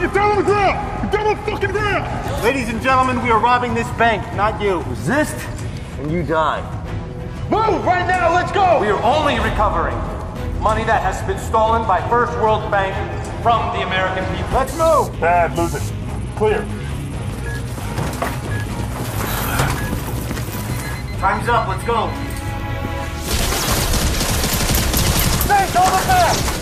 Get down on the ground! Get down on the fucking ground! Ladies and gentlemen, we are robbing this bank, not you. Resist, and you die. Move right now, let's go! We are only recovering money that has been stolen by First World Bank from the American people. Let's move! Bad, lose it. Clear. Time's up, let's go. Thanks, all the back!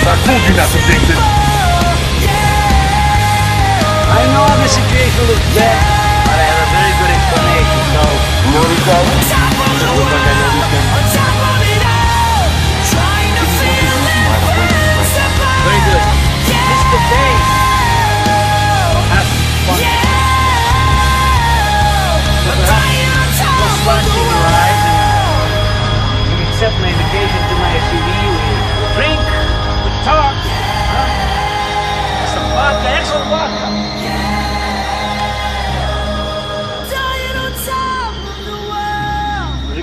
I told you not to jinx this. I know the situation looks bad, but I have a very good explanation, so... You know what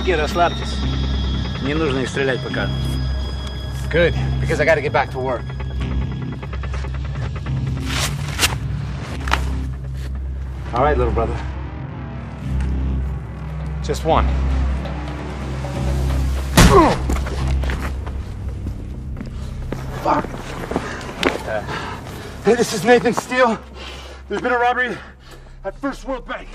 Мужики, расслабьтесь. Не нужно их стрелять пока. Good, because I gotta get back to work. All right, little brother. Just one. Fuck. Uh. Hey, this is Nathan Steele. There's been a robbery at First World Bank.